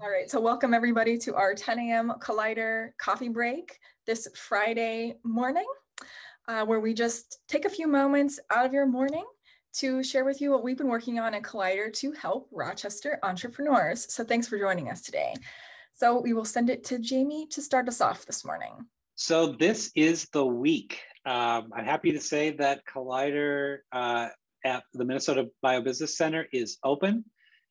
All right, so welcome everybody to our 10 a.m. Collider coffee break this Friday morning, uh, where we just take a few moments out of your morning to share with you what we've been working on at Collider to help Rochester entrepreneurs. So thanks for joining us today. So we will send it to Jamie to start us off this morning. So this is the week. Um, I'm happy to say that Collider uh, at the Minnesota Biobusiness Center is open.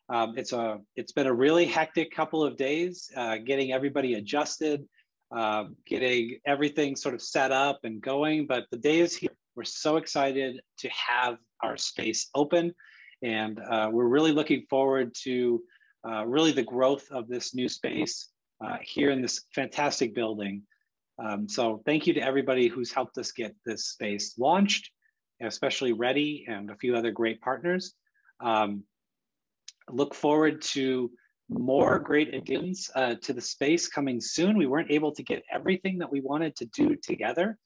Um, it's a it's been a really hectic couple of days, uh, getting everybody adjusted, uh, getting everything sort of set up and going. But the day is here. We're so excited to have our space open, and uh, we're really looking forward to uh, really the growth of this new space uh, here in this fantastic building. Um, so thank you to everybody who's helped us get this space launched, especially RAEDI and a few other great partners. Um, look forward to more great additions uh, to the space coming soon. We weren't able to get everything that we wanted to do together.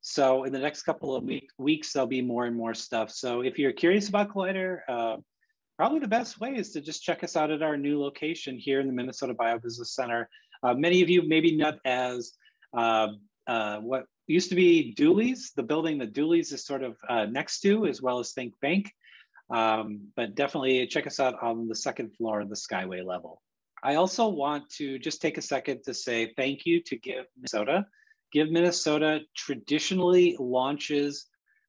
So in the next couple of week, weeks, there'll be more and more stuff. So if you're curious about Collider, uh, probably the best way is to just check us out at our new location here in the Minnesota Biobusiness Center. Uh, many of you maybe not as uh, uh, what used to be Dooley's, the building that Dooley's is sort of uh, next to, as well as Think Bank. Um, but definitely check us out on the second floor of the Skyway level. I also want to just take a second to say thank you to Give Minnesota. Give Minnesota traditionally launches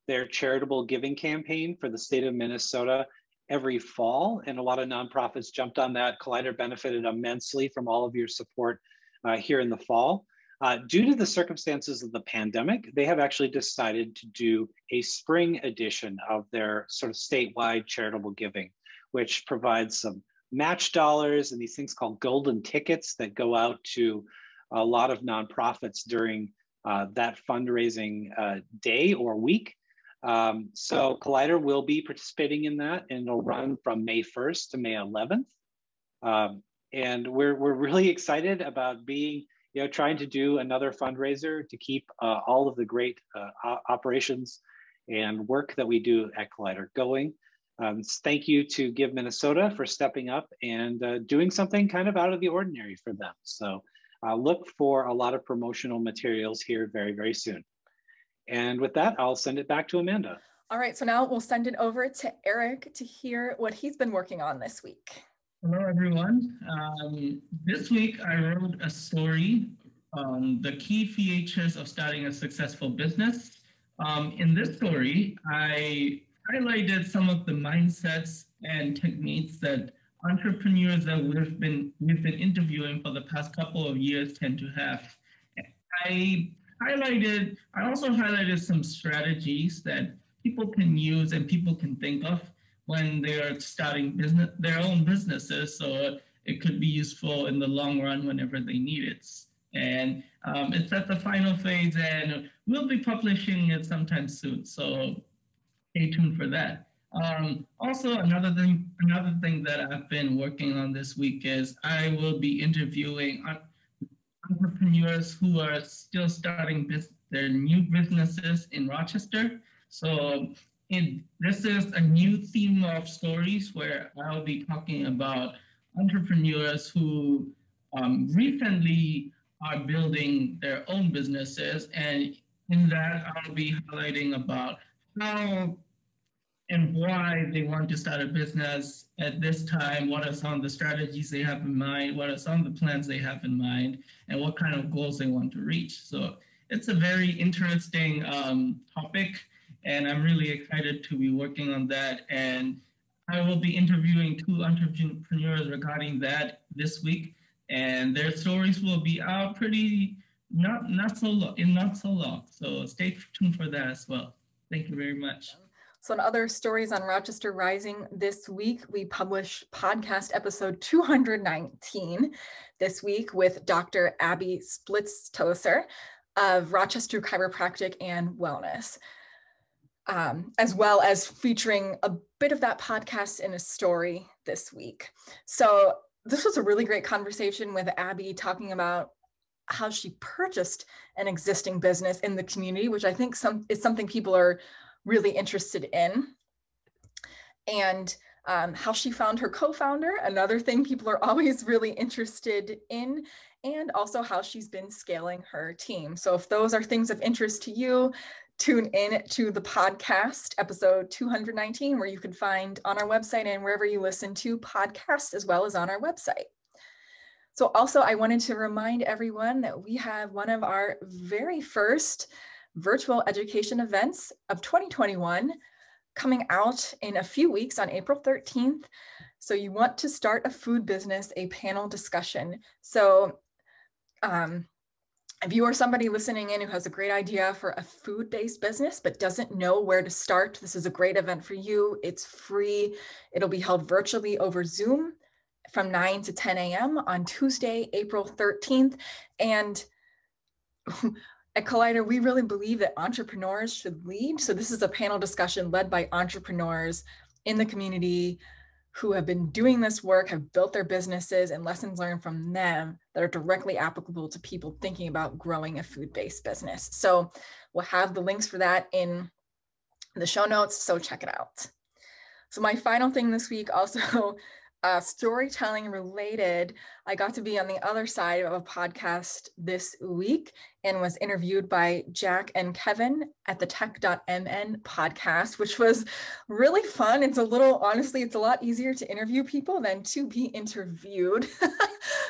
their charitable giving campaign for the state of Minnesota every fall, and a lot of nonprofits jumped on that. Collider benefited immensely from all of your support uh, here in the fall. Uh, due to the circumstances of the pandemic, they have actually decided to do a spring edition of their sort of statewide charitable giving, which provides some match dollars and these things called golden tickets that go out to a lot of nonprofits during uh, that fundraising uh, day or week. Um, so Collider will be participating in that and it'll run from May 1st to May 11th. Um, and we're, we're really excited about being you know, trying to do another fundraiser to keep uh, all of the great uh, operations and work that we do at Collider going. Um, thank you to Give Minnesota for stepping up and uh, doing something kind of out of the ordinary for them. So uh, look for a lot of promotional materials here very, very soon. And with that, I'll send it back to Amanda. All right, so now we'll send it over to Eric to hear what he's been working on this week. Hello, everyone. Um, this week, I wrote a story on the key features of starting a successful business. Um, in this story, I highlighted some of the mindsets and techniques that entrepreneurs that we've been we've been interviewing for the past couple of years tend to have. I highlighted, I also highlighted some strategies that people can use and people can think of when they're starting business their own businesses. So it could be useful in the long run whenever they need it. And um, it's at the final phase, and we'll be publishing it sometime soon. So stay tuned for that. Um, also, another thing, another thing that I've been working on this week is I will be interviewing entrepreneurs who are still starting their new businesses in Rochester. So in, this is a new theme of stories where I'll be talking about entrepreneurs who um, recently are building their own businesses. And in that, I'll be highlighting about how and why they want to start a business at this time. What are some of the strategies they have in mind? What are some of the plans they have in mind? And what kind of goals they want to reach? So it's a very interesting um, topic and I'm really excited to be working on that. And I will be interviewing two entrepreneurs regarding that this week, and their stories will be out pretty not not so long in not so long. So stay tuned for that as well. Thank you very much. So, in other stories on Rochester Rising this week, we publish podcast episode 219 this week with Dr. Abby Splittstoeser of Rochester Chiropractic and Wellness um, as well as featuring a bit of that podcast in a story this week. So this was a really great conversation with Abby talking about how she purchased an existing business in the community, which I think some is something people are really interested in. And um, how she found her co-founder, another thing people are always really interested in, and also how she's been scaling her team. So if those are things of interest to you, tune in to the podcast episode 219 where you can find on our website and wherever you listen to podcasts as well as on our website. So also I wanted to remind everyone that we have one of our very first virtual education events of 2021 coming out in a few weeks on April 13th. So you want to start a food business, a panel discussion. So um, if you are somebody listening in who has a great idea for a food-based business but doesn't know where to start, this is a great event for you. It's free. It'll be held virtually over Zoom from 9 to 10 a.m. on Tuesday, April 13th. And at Collider, we really believe that entrepreneurs should lead. So this is a panel discussion led by entrepreneurs in the community who have been doing this work, have built their businesses and lessons learned from them that are directly applicable to people thinking about growing a food-based business. So we'll have the links for that in the show notes, so check it out. So my final thing this week also uh, storytelling related, I got to be on the other side of a podcast this week and was interviewed by Jack and Kevin at the tech.mn podcast, which was really fun. It's a little, honestly, it's a lot easier to interview people than to be interviewed.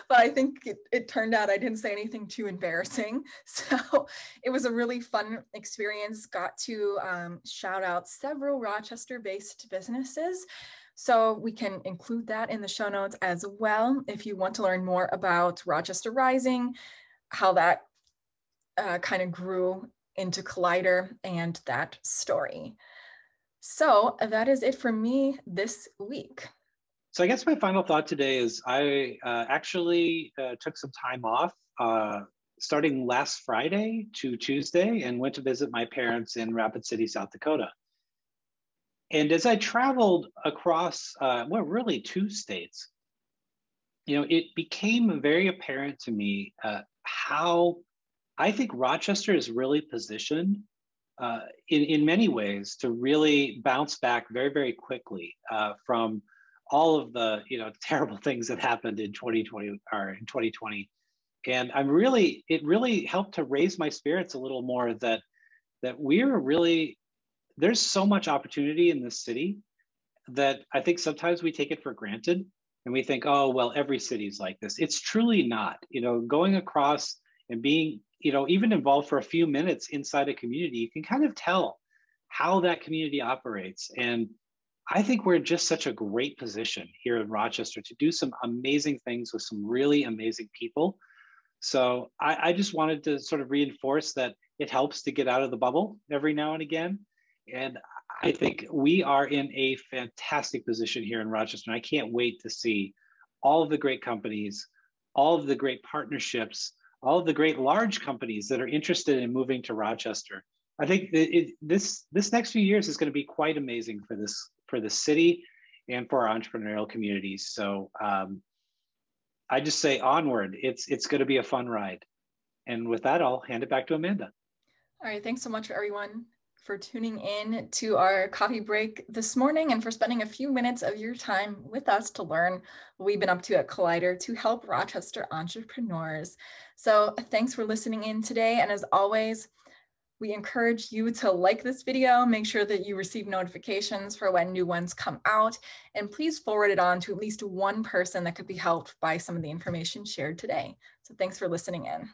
but I think it, it, turned out I didn't say anything too embarrassing. So it was a really fun experience. Got to um, shout out several Rochester based businesses. So we can include that in the show notes as well if you want to learn more about Rochester Rising, how that uh, kind of grew into Collider and that story. So that is it for me this week. So I guess my final thought today is I uh, actually uh, took some time off uh, starting last Friday to Tuesday and went to visit my parents in Rapid City, South Dakota. And as I traveled across, uh, well, really two states, you know, it became very apparent to me uh, how I think Rochester is really positioned uh, in, in many ways to really bounce back very, very quickly uh, from all of the, you know, terrible things that happened in 2020 or in 2020. And I'm really, it really helped to raise my spirits a little more that that we're really there's so much opportunity in this city that I think sometimes we take it for granted and we think, oh, well, every city's like this. It's truly not. You know, going across and being, you know, even involved for a few minutes inside a community, you can kind of tell how that community operates. And I think we're in just such a great position here in Rochester to do some amazing things with some really amazing people. So I, I just wanted to sort of reinforce that it helps to get out of the bubble every now and again and I think we are in a fantastic position here in Rochester. And I can't wait to see all of the great companies, all of the great partnerships, all of the great large companies that are interested in moving to Rochester. I think it, it, this this next few years is going to be quite amazing for this for the city and for our entrepreneurial communities. So um, I just say onward. It's it's going to be a fun ride. And with that, I'll hand it back to Amanda. All right. Thanks so much, everyone for tuning in to our coffee break this morning and for spending a few minutes of your time with us to learn what we've been up to at Collider to help Rochester entrepreneurs. So thanks for listening in today. And as always, we encourage you to like this video, make sure that you receive notifications for when new ones come out, and please forward it on to at least one person that could be helped by some of the information shared today. So thanks for listening in.